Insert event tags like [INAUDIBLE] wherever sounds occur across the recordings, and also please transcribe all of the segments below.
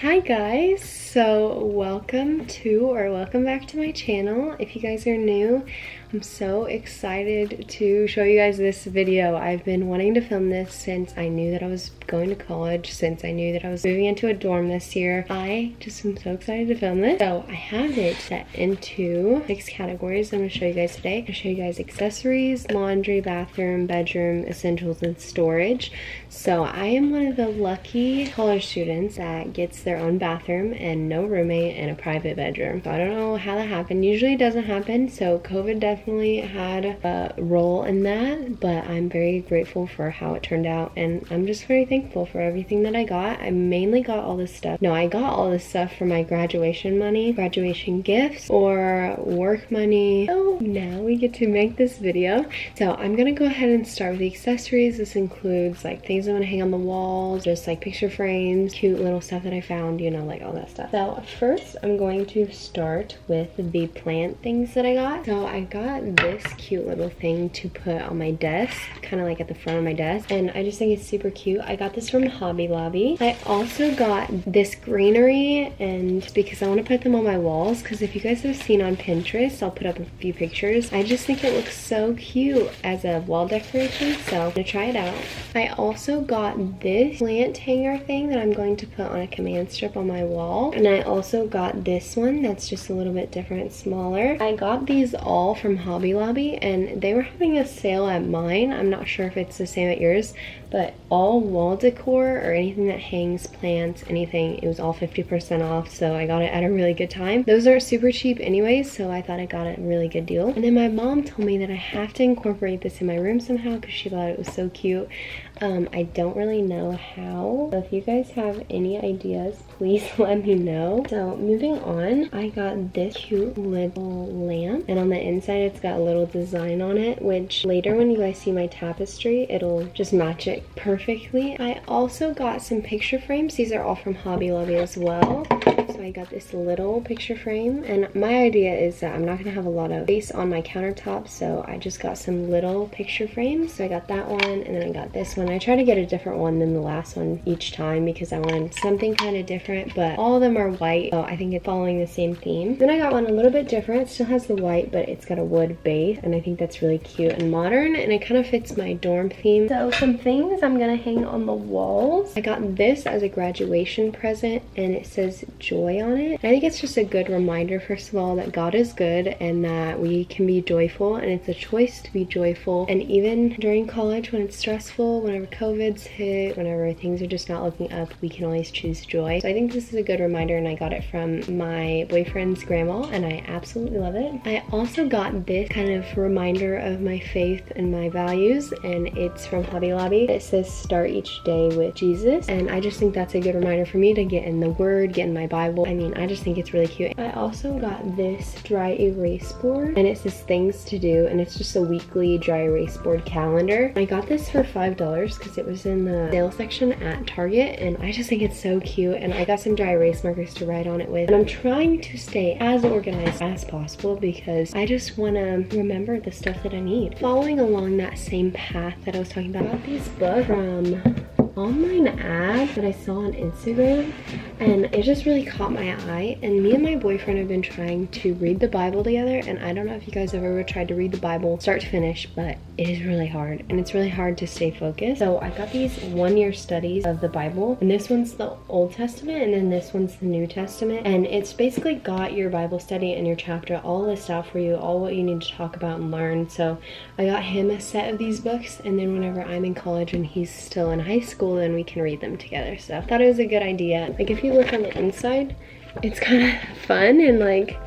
Hi guys, so welcome to or welcome back to my channel. If you guys are new, I'm so excited to show you guys this video. I've been wanting to film this since I knew that I was going to college, since I knew that I was moving into a dorm this year. I just am so excited to film this. So I have it set into six categories I'm gonna show you guys today. I'm gonna show you guys accessories, laundry, bathroom, bedroom, essentials, and storage. So I am one of the lucky college students that gets their own bathroom and no roommate and a private bedroom. So I don't know how that happened. Usually it doesn't happen, so COVID definitely definitely had a role in that, but I'm very grateful for how it turned out and I'm just very thankful for everything that I got. I mainly got all this stuff. No, I got all this stuff for my graduation money, graduation gifts, or work money. So now we get to make this video. So I'm gonna go ahead and start with the accessories. This includes like things I'm gonna hang on the walls, just like picture frames, cute little stuff that I found, you know, like all that stuff. So first I'm going to start with the plant things that I got. So I got this cute little thing to put on my desk, kind of like at the front of my desk. And I just think it's super cute. I got this from Hobby Lobby. I also got this greenery and because I want to put them on my walls because if you guys have seen on Pinterest, I'll put up a few pictures. I just think it looks so cute as a wall decoration. So I'm gonna try it out. I also got this plant hanger thing that I'm going to put on a command strip on my wall. And I also got this one that's just a little bit different, smaller. I got these all from Hobby Lobby and they were having a sale at mine. I'm not sure if it's the same at yours, but all wall decor or anything that hangs plants, anything, it was all 50% off. So I got it at a really good time. Those aren't super cheap anyway, so I thought I got a really good deal. And then my mom told me that I have to incorporate this in my room somehow because she thought it was so cute. Um, I don't really know how. So if you guys have any ideas, please [LAUGHS] let me know. So moving on, I got this cute little lamp and on the inside it's got a little design on it, which later when you guys see my tapestry, it'll just match it perfectly. I also got some picture frames. These are all from Hobby Lobby as well. So I got this little picture frame and my idea is that I'm not gonna have a lot of space on my countertop so I just got some little picture frames. So I got that one and then I got this one. I try to get a different one than the last one each time because I wanted something kind of different but all of them are white so I think it's following the same theme. Then I got one a little bit different. It still has the white but it's got a wood base and I think that's really cute and modern and it kind of fits my dorm theme. So some things I'm gonna hang on the walls. I got this as a graduation present and it says joy on it. I think it's just a good reminder, first of all, that God is good and that we can be joyful and it's a choice to be joyful. And even during college when it's stressful, whenever COVID's hit, whenever things are just not looking up, we can always choose joy. So I think this is a good reminder and I got it from my boyfriend's grandma and I absolutely love it. I also got this kind of reminder of my faith and my values and it's from Hobby Lobby. It says start each day with Jesus and I just think that's a good reminder for me to get in the word, get in my Bible, I mean, I just think it's really cute. I also got this dry erase board and it says things to do and it's just a weekly dry erase board calendar. I got this for $5 because it was in the sale section at Target and I just think it's so cute and I got some dry erase markers to write on it with. And I'm trying to stay as organized as possible because I just want to remember the stuff that I need. Following along that same path that I was talking about, these books from online ad that I saw on Instagram and it just really caught my eye and me and my boyfriend have been trying to read the Bible together and I don't know if you guys have ever tried to read the Bible start to finish but it is really hard and it's really hard to stay focused. So I got these one-year studies of the Bible and this one's the Old Testament and then this one's the New Testament and it's basically got your Bible study and your chapter all list out for you, all what you need to talk about and learn. So I got him a set of these books and then whenever I'm in college and he's still in high school then we can read them together. So I thought it was a good idea. Like if you look on the inside, it's kind of [LAUGHS] fun and like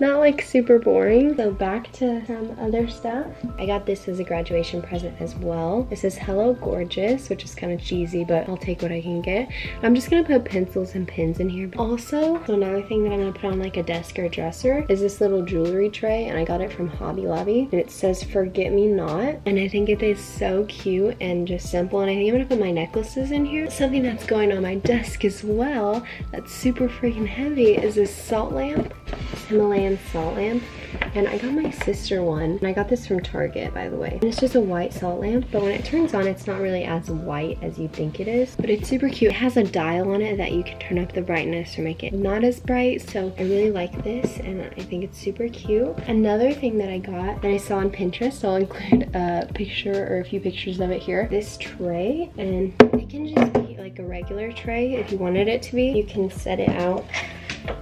not like super boring. So back to some other stuff. I got this as a graduation present as well. It says Hello Gorgeous, which is kind of cheesy, but I'll take what I can get. I'm just gonna put pencils and pins in here. Also, so another thing that I'm gonna put on like a desk or dresser is this little jewelry tray and I got it from Hobby Lobby and it says Forget Me Not and I think it is so cute and just simple and I think I'm gonna put my necklaces in here. Something that's going on my desk as well that's super freaking heavy is this salt lamp Himalayan salt lamp. And I got my sister one. And I got this from Target by the way. And it's just a white salt lamp but when it turns on it's not really as white as you think it is. But it's super cute. It has a dial on it that you can turn up the brightness or make it not as bright. So I really like this and I think it's super cute. Another thing that I got that I saw on Pinterest so I'll [LAUGHS] include a picture or a few pictures of it here. This tray and it can just be like a regular tray if you wanted it to be. You can set it out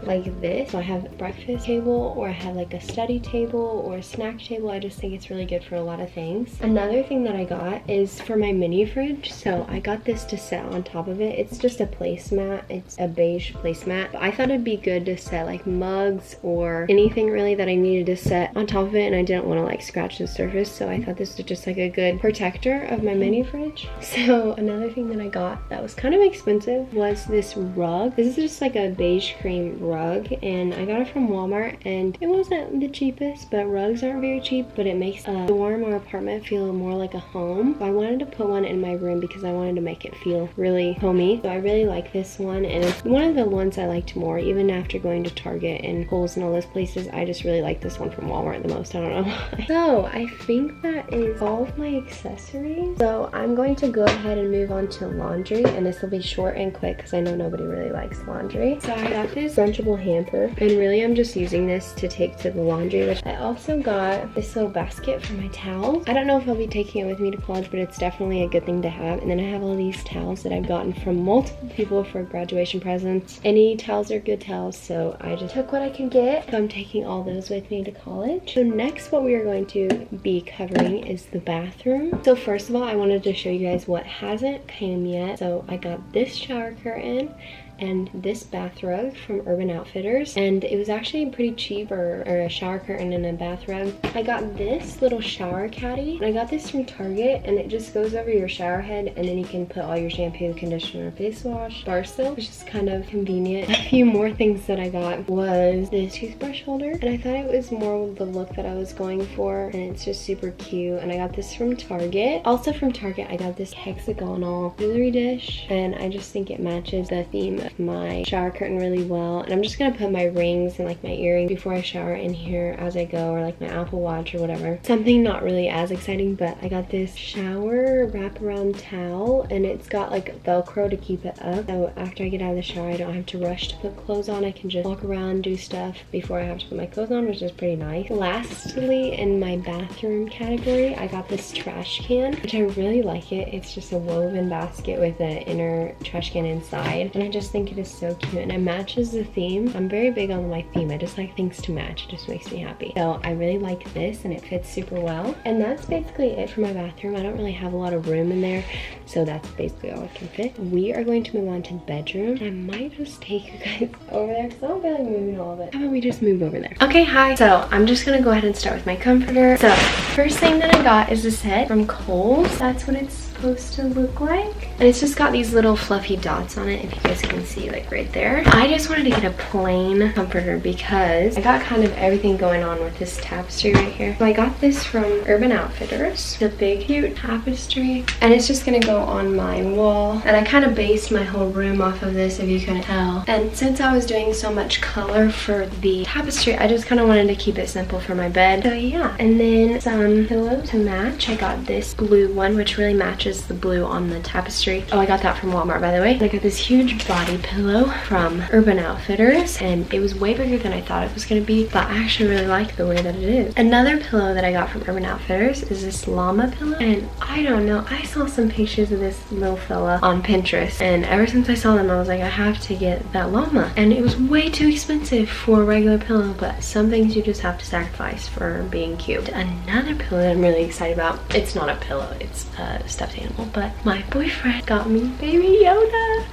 like this. So I have a breakfast table or I have like a study table or a snack table. I just think it's really good for a lot of things. Another thing that I got is for my mini fridge. So I got this to set on top of it. It's just a placemat. It's a beige placemat. But I thought it'd be good to set like mugs or anything really that I needed to set on top of it and I didn't want to like scratch the surface. So I thought this was just like a good protector of my mini fridge. [LAUGHS] So another thing that I got that was kind of expensive was this rug. This is just like a beige cream rug and I got it from Walmart and it wasn't the cheapest but rugs aren't very cheap but it makes a dorm or apartment feel more like a home. So I wanted to put one in my room because I wanted to make it feel really homey. So I really like this one and it's one of the ones I liked more even after going to Target and Kohl's and all those places. I just really like this one from Walmart the most. I don't know [LAUGHS] why. So I think that is all of my accessories. So I'm going to go ahead and move on to laundry and this will be short and quick because I know nobody really likes laundry. So I got this scrunchable hamper and really I'm just using this to take to the laundry which I also got this little basket for my towels. I don't know if I'll be taking it with me to college but it's definitely a good thing to have and then I have all these towels that I've gotten from multiple people for graduation presents. Any towels are good towels so I just took what I can get. So I'm taking all those with me to college. So next what we are going to be covering is the bathroom. So first of all I wanted to show you guys what hasn't came yet. So I got this shower curtain and this bath rug from Urban Outfitters and it was actually pretty cheap or, or, a shower curtain and a bath rug. I got this little shower caddy and I got this from Target and it just goes over your shower head and then you can put all your shampoo, conditioner, face wash, bar soap, which is kind of convenient. [LAUGHS] A few more things that I got was this toothbrush holder and I thought it was more the look that I was going for and it's just super cute and I got this from Target. Also from Target I got this hexagonal jewelry dish and I just think it matches the theme my shower curtain really well. And I'm just gonna put my rings and like my earrings before I shower in here as I go or like my Apple Watch or whatever. Something not really as exciting, but I got this shower wraparound towel and it's got like Velcro to keep it up. So after I get out of the shower, I don't have to rush to put clothes on. I can just walk around, do stuff before I have to put my clothes on, which is pretty nice. Lastly, in my bathroom category, I got this trash can, which I really like it. It's just a woven basket with an inner trash can inside. And I just think it is so cute and it matches the theme. I'm very big on my theme. I just like things to match. It just makes me happy. So I really like this and it fits super well. And that's basically it for my bathroom. I don't really have a lot of room in there. So that's basically all it can fit. We are going to move on to the bedroom. I might just take you guys [LAUGHS] over there because I don't feel like moving all of it. How about we just move over there? Okay, hi. So I'm just gonna go ahead and start with my comforter. So first thing that I got is a set from Kohl's. That's what it's supposed to look like. And it's just got these little fluffy dots on it, if you guys can see, like right there. I just wanted to get a plain comforter because I got kind of everything going on with this tapestry right here. So I got this from Urban Outfitters, the big cute tapestry. And it's just gonna go on my wall. And I kind of based my whole room off of this, if you can tell. And since I was doing so much color for the tapestry, I just kind of wanted to keep it simple for my bed. So yeah, and then some pillows to match. I got this blue one, which really matches the blue on the tapestry. Oh, I got that from Walmart, by the way. I got this huge body pillow from Urban Outfitters, and it was way bigger than I thought it was gonna be, but I actually really like the way that it is. Another pillow that I got from Urban Outfitters is this llama pillow, and I don't know, I saw some pictures of this little fella on Pinterest, and ever since I saw them, I was like, I have to get that llama. And it was way too expensive for a regular pillow, but some things you just have to sacrifice for being cute. Another pillow that I'm really excited about, it's not a pillow, it's a stuffed animal, but my boyfriend got me Baby Yoda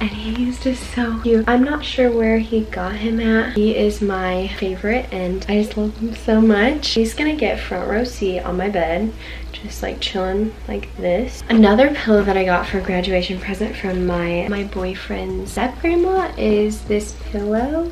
and he's just so cute. I'm not sure where he got him at. He is my favorite and I just love him so much. He's gonna get front row seat on my bed just like chilling like this. Another pillow that I got for graduation present from my, my boyfriend's step grandma is this pillow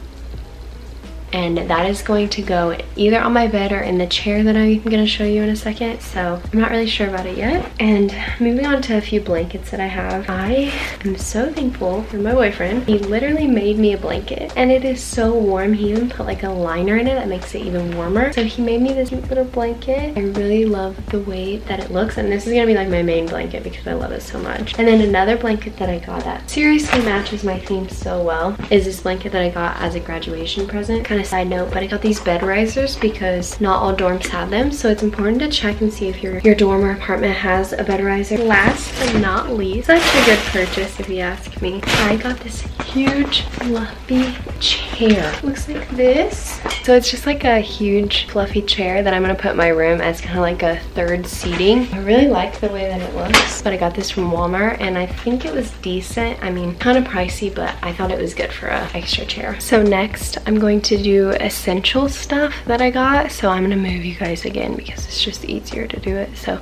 and that is going to go either on my bed or in the chair that I'm gonna show you in a second. So I'm not really sure about it yet. And moving on to a few blankets that I have. I am so thankful for my boyfriend. He literally made me a blanket and it is so warm. He even put like a liner in it that makes it even warmer. So he made me this cute little blanket. I really love the way that it looks and this is gonna be like my main blanket because I love it so much. And then another blanket that I got that seriously matches my theme so well is this blanket that I got as a graduation present. Kind of side note, but I got these bed risers because not all dorms have them. So it's important to check and see if your, your dorm or apartment has a bed riser. Last but not least, such a good purchase if you ask me. I got this huge fluffy chair. Looks like this. So it's just like a huge fluffy chair that I'm gonna put in my room as kind of like a third seating. I really like the way that it looks, but I got this from Walmart and I think it was decent. I mean, kind of pricey, but I thought it was good for a extra chair. So next, I'm going to do essential stuff that I got. So I'm gonna move you guys again because it's just easier to do it. So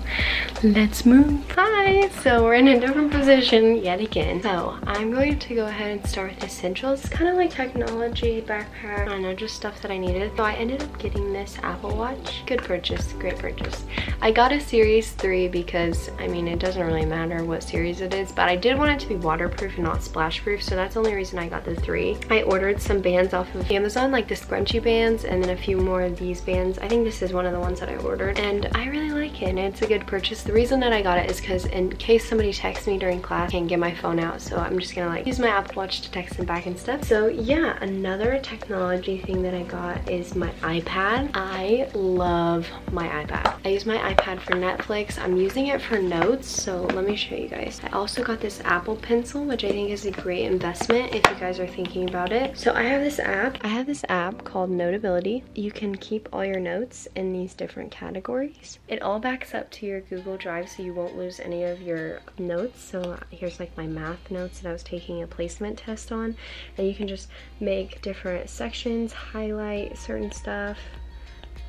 let's move. Hi, so we're in a different position yet again. So I'm going to go ahead and start with essentials. Kind of like technology, backpack, I don't know, just stuff that I needed. So I ended up getting this Apple Watch. Good purchase, great purchase. I got a Series 3 because, I mean, it doesn't really matter what series it is, but I did want it to be waterproof and not splash proof, so that's the only reason I got the 3. I ordered some bands off of Amazon, like the scrunchy bands, and then a few more of these bands. I think this is one of the ones that I ordered, and I really like it, and it's a good purchase. The reason that I got it is because in case somebody texts me during class, I can't get my phone out, so I'm just gonna like use my Apple Watch to text them back and stuff. So yeah, another technology thing that I got is my iPad. I love my iPad. I use my iPad for Netflix. I'm using it for notes, so let me show you guys. I also got this Apple Pencil, which I think is a great investment if you guys are thinking about it. So I have this app. I have this app called Notability. You can keep all your notes in these different categories. It all backs up to your Google Drive so you won't lose any of your notes. So here's like my math notes that I was taking a placement test on. And you can just make different sections, highlight certain stuff,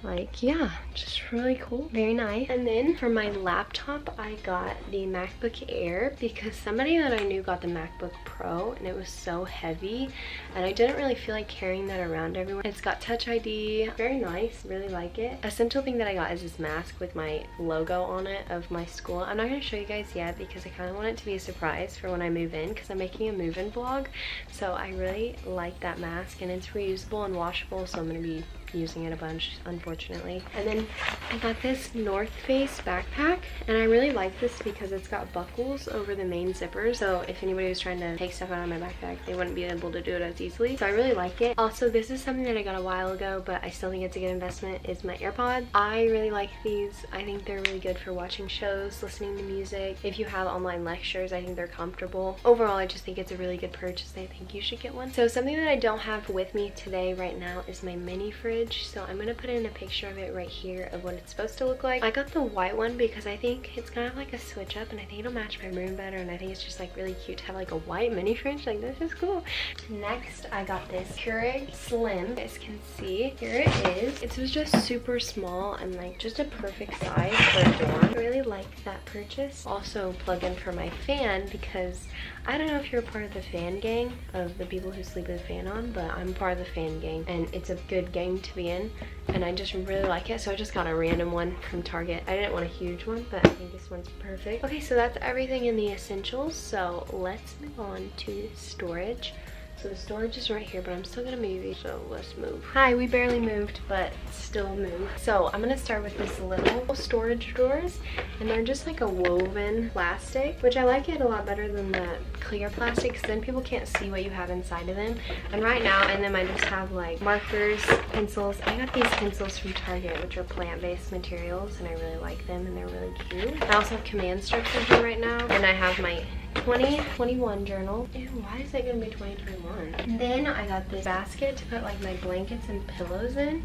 like yeah just really cool very nice. And then for my laptop i got the macbook air because somebody that i knew got the macbook pro and it was so heavy and i didn't really feel like carrying that around everywhere. It's got touch id very nice really like it. Essential thing that i got is this mask with my logo on it of my school. I'm not going to show you guys yet because i kind of want it to be a surprise for when i move in because i'm making a move-in vlog. So i really like that mask and it's reusable and washable so i'm going to be using it a bunch, unfortunately. And then I got this North Face backpack, and I really like this because it's got buckles over the main zipper, so if anybody was trying to take stuff out of my backpack, they wouldn't be able to do it as easily. So I really like it. Also, this is something that I got a while ago, but I still think it's a good investment, is my AirPods. I really like these. I think they're really good for watching shows, listening to music. If you have online lectures, I think they're comfortable. Overall, I just think it's a really good purchase. I think you should get one. So something that I don't have with me today right now is my mini fridge so i'm gonna put in a picture of it right here of what it's supposed to look like. I got the white one because i think it's kind of like a switch up and i think it'll match my room better and i think it's just like really cute to have like a white mini fridge. Like this is cool. Next i got this keurig slim. You guys can see here it is. It was just super small and like just a perfect size for a dorm. I really like that purchase. Also plug in for my fan because I don't know if you're a part of the fan gang of the people who sleep with a fan on, but I'm part of the fan gang and it's a good gang to be in and I just really like it. So I just got a random one from Target. I didn't want a huge one, but I think this one's perfect. Okay, so that's everything in the essentials. So let's move on to storage. So the storage is right here, but I'm still gonna move so let's move. Hi, we barely moved, but still move. So I'm gonna start with this little storage drawers, and they're just like a woven plastic, which I like it a lot better than the clear plastic, because then people can't see what you have inside of them. And right now, and then I just have like markers, pencils. I got these pencils from Target, which are plant-based materials, and I really like them, and they're really cute. I also have command strips in here right now, and I have my 2021 journal. Ew, why is it gonna be 2021? And then I got this basket to put like my blankets and pillows in.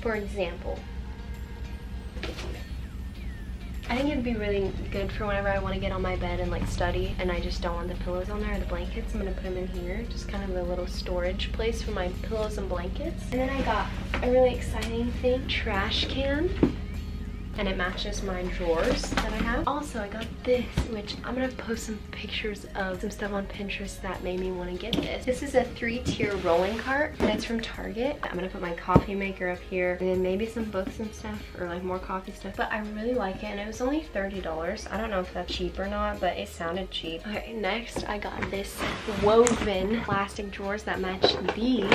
For example, I think it'd be really good for whenever I want to get on my bed and like study and I just don't want the pillows on there or the blankets. I'm going to put them in here. Just kind of a little storage place for my pillows and blankets. And then I got a really exciting thing, trash can. And it matches my drawers that I have. Also, I got this, which I'm gonna post some pictures of some stuff on Pinterest that made me wanna get this. This is a three-tier rolling cart, and it's from Target. I'm gonna put my coffee maker up here, and then maybe some books and stuff, or like more coffee stuff, but I really like it, and it was only $30. I don't know if that's cheap or not, but it sounded cheap. Okay, next I got this woven plastic drawers that match these.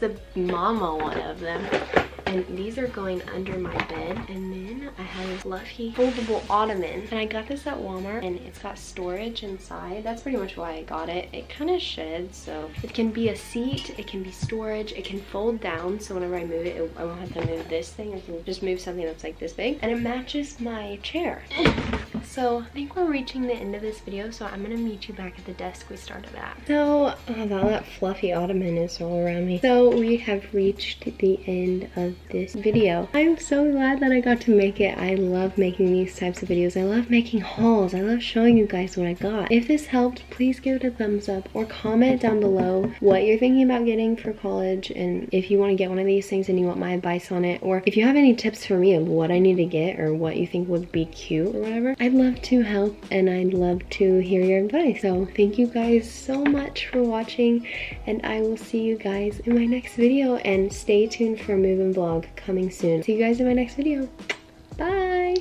The mama one of them and these are going under my bed. And then I have this fluffy foldable ottoman. And I got this at Walmart and it's got storage inside. That's pretty much why I got it. It kind of sheds so it can be a seat it can be storage it can fold down. So whenever I move it, it I won't have to move this thing. I can just move something that's like this big. And it matches my chair [LAUGHS] so I think we're reaching the end of this video so I'm gonna meet you back at the desk we started at so oh, that fluffy ottoman is all around me so we have reached the end of this video. I'm so glad that I got to make it. I love making these types of videos. I love making hauls. I love showing you guys what I got. If this helped, please give it a thumbs up or comment down below what you're thinking about getting for college and if you want to get one of these things and you want my advice on it or if you have any tips for me of what I need to get or what you think would be cute or whatever. I'd love to help and I'd love to hear your advice. So thank you guys so much for watching and I will see you guys in my next video and stay tuned for a move and vlog coming soon. See you guys in my next video. Bye!